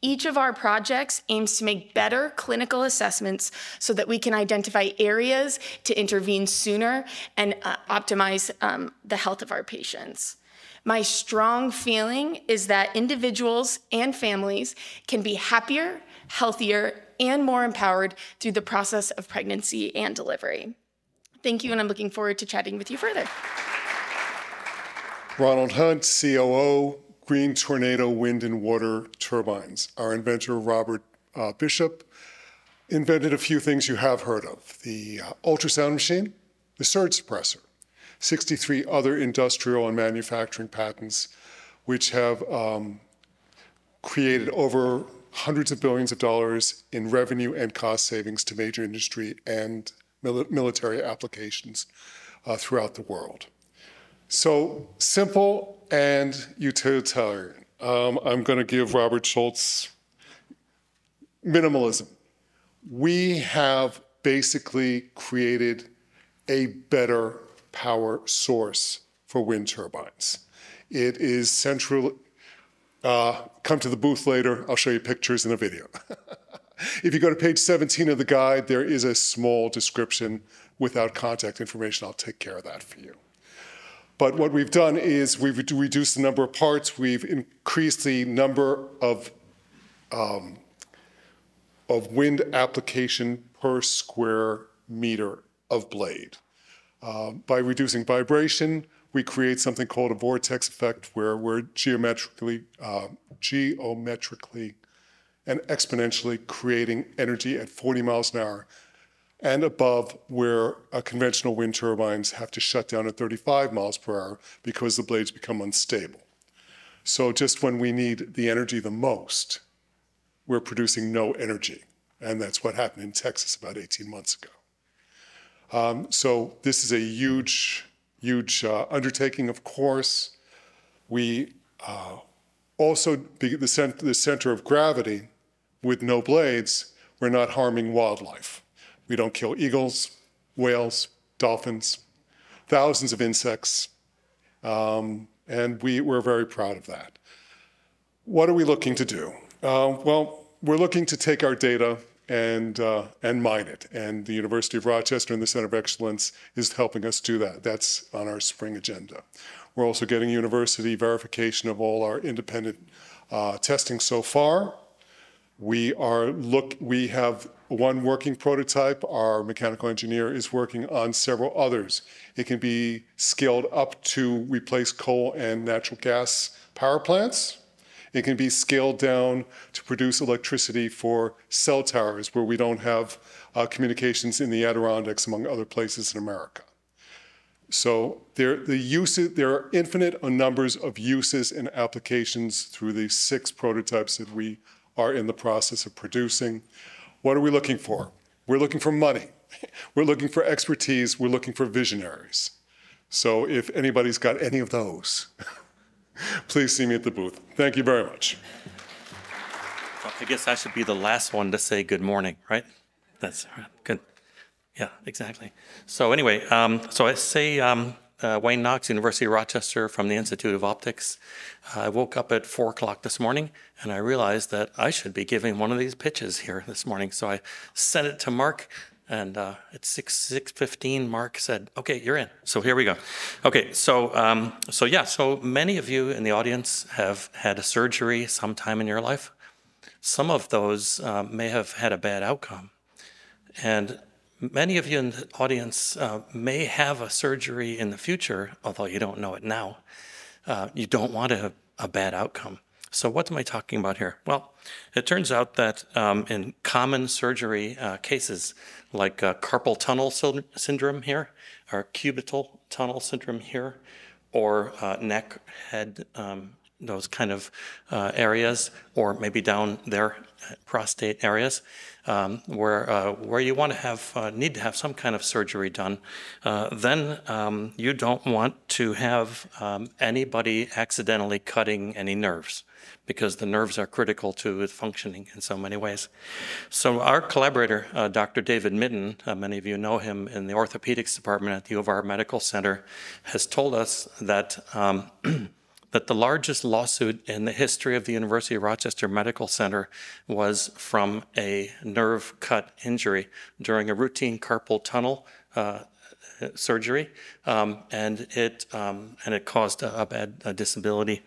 Each of our projects aims to make better clinical assessments so that we can identify areas to intervene sooner and uh, optimize um, the health of our patients. My strong feeling is that individuals and families can be happier, healthier, and more empowered through the process of pregnancy and delivery. Thank you, and I'm looking forward to chatting with you further. Ronald Hunt, COO, Green Tornado Wind and Water Turbines. Our inventor, Robert uh, Bishop, invented a few things you have heard of the uh, ultrasound machine, the surge suppressor, 63 other industrial and manufacturing patents, which have um, created over hundreds of billions of dollars in revenue and cost savings to major industry and mil- military applications uh, throughout the world. So simple and utilitarian. Um, I'm going to give Robert Schultz minimalism. We have basically created a better power source for wind turbines. It is central. Uh, come to the booth later. I'll show you pictures in a video. if you go to page 17 of the guide, there is a small description without contact information. I'll take care of that for you. But what we've done is we've reduced the number of parts, we've increased the number of, um, of wind application per square meter of blade. Uh, by reducing vibration, we create something called a vortex effect where we're geometrically, uh, geometrically and exponentially creating energy at 40 miles an hour and above where conventional wind turbines have to shut down at 35 miles per hour because the blades become unstable. So just when we need the energy the most, we're producing no energy. And that's what happened in Texas about 18 months ago. Um, so this is a huge, huge uh, undertaking, of course. We uh, also, the, cent- the center of gravity with no blades, we're not harming wildlife. We don't kill eagles, whales, dolphins, thousands of insects, um, and we, we're very proud of that. What are we looking to do? Uh, well, we're looking to take our data and, uh, and mine it, and the University of Rochester and the Center of Excellence is helping us do that. That's on our spring agenda. We're also getting university verification of all our independent uh, testing so far. We are look. We have one working prototype. Our mechanical engineer is working on several others. It can be scaled up to replace coal and natural gas power plants. It can be scaled down to produce electricity for cell towers where we don't have uh, communications in the Adirondacks, among other places in America. So there, the there are infinite numbers of uses and applications through these six prototypes that we are in the process of producing. What are we looking for? We're looking for money. We're looking for expertise. We're looking for visionaries. So if anybody's got any of those, please see me at the booth. Thank you very much. I guess I should be the last one to say good morning, right? That's good. Yeah, exactly. So anyway, um, so I say um, uh, Wayne Knox, University of Rochester from the Institute of Optics. Uh, I woke up at four o'clock this morning and I realized that I should be giving one of these pitches here this morning. So I sent it to Mark and uh, at 6 6:15 Mark said, "Okay, you're in." So here we go. Okay, so um, so yeah, so many of you in the audience have had a surgery sometime in your life. Some of those uh, may have had a bad outcome, and Many of you in the audience uh, may have a surgery in the future, although you don't know it now. Uh, you don't want a, a, bad outcome. So, what am I talking about here? Well, it turns out that um, in common surgery uh, cases, like uh, carpal tunnel syndrome here, or cubital tunnel syndrome here, or uh, neck, head, um, those kind of uh, areas, or maybe down there, prostate areas, um, where uh, where you want to have uh, need to have some kind of surgery done, uh, then um, you don't want to have um, anybody accidentally cutting any nerves because the nerves are critical to its functioning in so many ways. So our collaborator, uh, Dr. David Mitton, uh, many of you know him in the orthopedics department at the U of R Medical Center, has told us that um, that the largest lawsuit in the history of the University of Rochester Medical Center was from a nerve cut injury during a routine carpal tunnel uh, surgery, um, and it um, and it caused a, a bad a disability.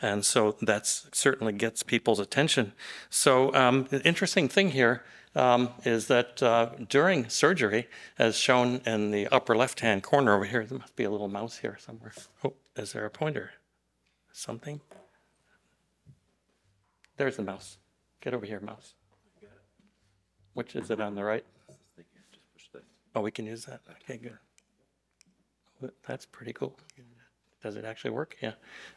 And so that certainly gets people's attention. So um, the interesting thing here um, is that uh, during surgery, as shown in the upper left-hand corner over here, there must be a little mouse here somewhere. Oh, is there a pointer? Something? There's the mouse. Get over here, mouse. Which is it on the right? Oh, we can use that. Okay, good. That's pretty cool. Does it actually work? Yeah.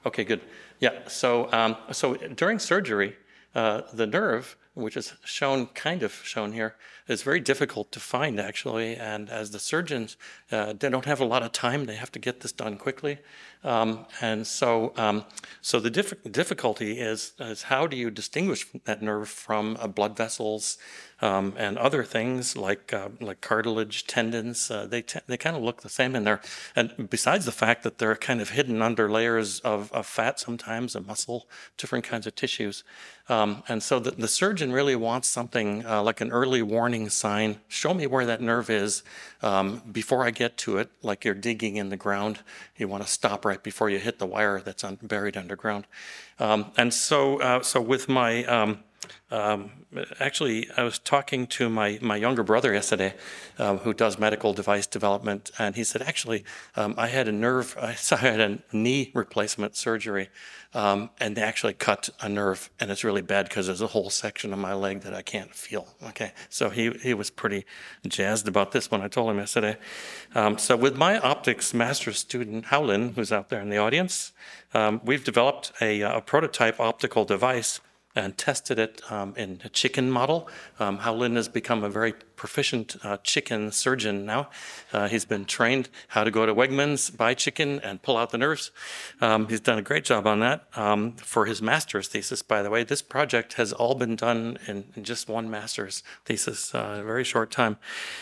Okay, good. Yeah. So, um, so during surgery, uh, the nerve, which is shown, kind of shown here, is very difficult to find actually. And as the surgeons, uh, they don't have a lot of time. They have to get this done quickly. Um, and so, um, so the diff difficulty is, is how do you distinguish that nerve from uh, blood vessels um, and other things like uh, like cartilage, tendons? Uh, they they kind of look the same in there. And besides the fact that they're kind of hidden under layers of, of fat sometimes, and muscle, different kinds of tissues. Um, and so the, the surgeon really wants something uh, like an early warning sign. Show me where that nerve is um, before I get to it, like you're digging in the ground. You want to stop right before you hit the wire that's un buried underground. Um, and so, uh, so with my, um, actually, I was talking to my, my younger brother yesterday, um, who does medical device development, and he said, actually, um, I had a nerve, I had a knee replacement surgery, um, and they actually cut a nerve, and it's really bad because there's a whole section of my leg that I can't feel. Okay, so he, he was pretty jazzed about this when I told him yesterday. Um, so with my optics master's student, Howlin, who's out there in the audience, um, we've developed a, a prototype optical device and tested it um, in a chicken model. Um, Howlin has become a very proficient uh, chicken surgeon now. Uh, he's been trained how to go to Wegmans, buy chicken, and pull out the nerves. Um, he's done a great job on that. Um, for his master's thesis, by the way, this project has all been done in, in just one master's thesis, uh, a very short time.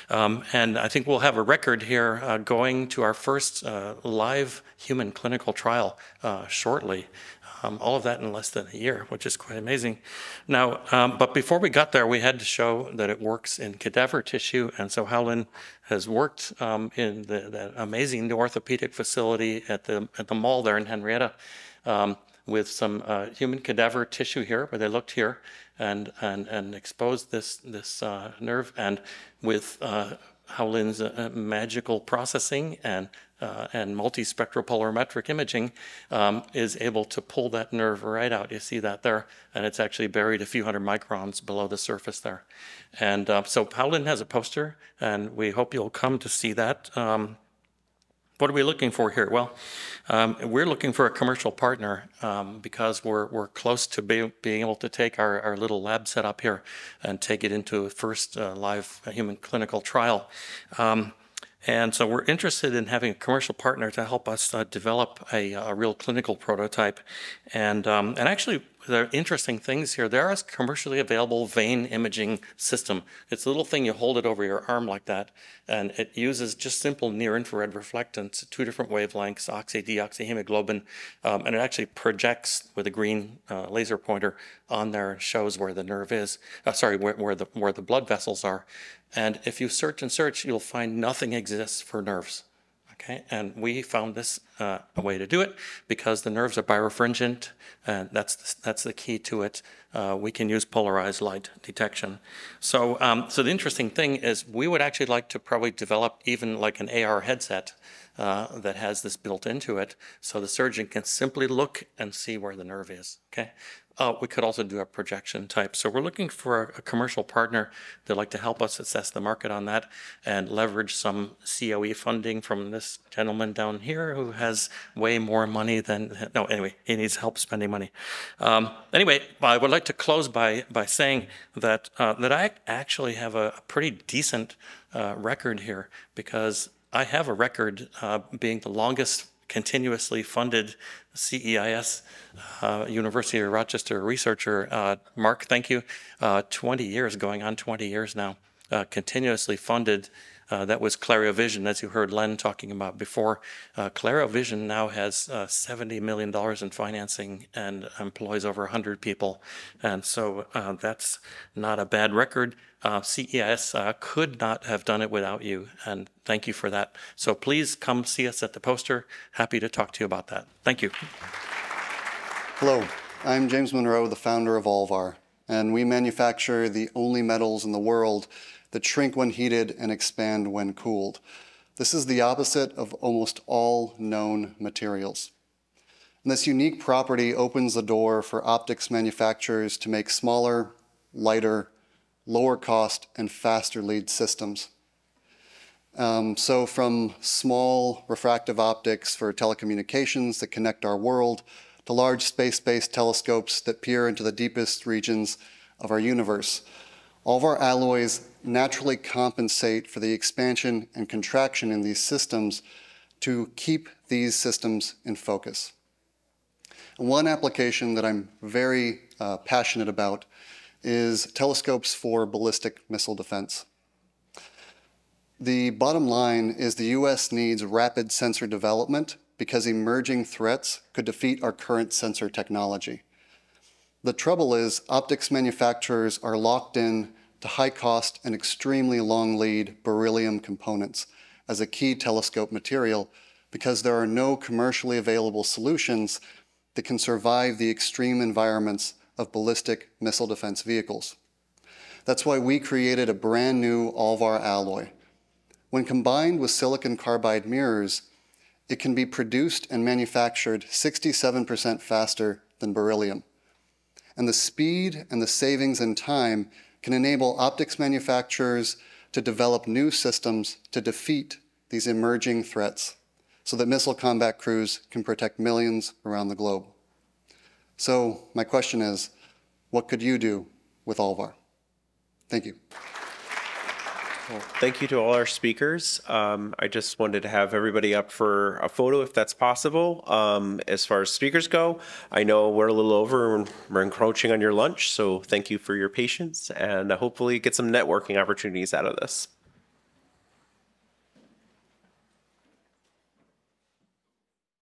Um, and I think we'll have a record here uh, going to our first uh, live human clinical trial uh, shortly. Um, all of that in less than a year, which is quite amazing. Now, um, but before we got there, we had to show that it works in cadaver tissue. And so Howlin has worked um, in the, that amazing orthopedic facility at the, at the mall there in Henrietta um, with some uh, human cadaver tissue here, where they looked here and, and, and exposed this, this uh, nerve. And with uh, Howlin's uh, magical processing and uh, and multispectral polarimetric imaging um, is able to pull that nerve right out. You see that there, and it's actually buried a few hundred microns below the surface there. And uh, so Howlin has a poster, and we hope you'll come to see that. Um, what are we looking for here? Well, um, we're looking for a commercial partner um, because we're, we're close to be, being able to take our, our little lab setup here and take it into a first uh, live human clinical trial. Um, and so we're interested in having a commercial partner to help us uh, develop a, a, real clinical prototype. And, um, and actually, there are interesting things here. There is a commercially available vein imaging system. It's a little thing, you hold it over your arm like that, and it uses just simple near-infrared reflectance, two different wavelengths, oxy, deoxyhemoglobin, um, and it actually projects with a green uh, laser pointer on there and shows where the nerve is, uh, sorry, where, where, the, where the blood vessels are. And if you search and search, you'll find nothing exists for nerves. Okay, and we found this uh, a way to do it because the nerves are birefringent, and that's the, that's the key to it. Uh, we can use polarized light detection. So, um, so the interesting thing is we would actually like to probably develop even like an AR headset uh, that has this built into it, so the surgeon can simply look and see where the nerve is. Okay, uh, we could also do a projection type. So we're looking for a, a commercial partner that'd like to help us assess the market on that and leverage some COE funding from this gentleman down here who has way more money than, no, anyway, he needs help spending money. Um, anyway, I would like to close by, by saying that, uh, that I actually have a, a pretty decent uh, record here because I have a record uh, being the longest continuously funded CEIS uh, University of Rochester researcher. Uh, Mark, thank you. Uh, 20 years, going on 20 years now, uh, continuously funded Uh, that was Clerio Vision, as you heard Len talking about before. Uh, Clerio Vision now has uh, $70 million in financing and employs over 100 people. And so uh, that's not a bad record. Uh, CEIS could not have done it without you, and thank you for that. So please come see us at the poster. Happy to talk to you about that. Thank you. Hello, I'm James Monroe, the founder of Alvar, and we manufacture the only metals in the world that shrink when heated and expand when cooled. This is the opposite of almost all known materials. And this unique property opens the door for optics manufacturers to make smaller, lighter, lower cost, and faster lead systems. Um, so from small refractive optics for telecommunications that connect our world to large space-based telescopes that peer into the deepest regions of our universe. All of our alloys naturally compensate for the expansion and contraction in these systems to keep these systems in focus. One application that I'm very uh, passionate about is telescopes for ballistic missile defense. The bottom line is the US needs rapid sensor development because emerging threats could defeat our current sensor technology. The trouble is optics manufacturers are locked in to high cost and extremely long lead beryllium components as a key telescope material because there are no commercially available solutions that can survive the extreme environments of ballistic missile defense vehicles. That's why we created a brand new ALLVAR alloy. When combined with silicon carbide mirrors, it can be produced and manufactured 67% faster than beryllium. And the speed and the savings in time can enable optics manufacturers to develop new systems to defeat these emerging threats so that missile combat crews can protect millions around the globe. So my question is, what could you do with ALLVAR? Thank you. Thank you to all our speakers. Um, I just wanted to have everybody up for a photo if that's possible. Um, as far as speakers go, I know we're a little over and we're encroaching on your lunch, so thank you for your patience and hopefully get some networking opportunities out of this.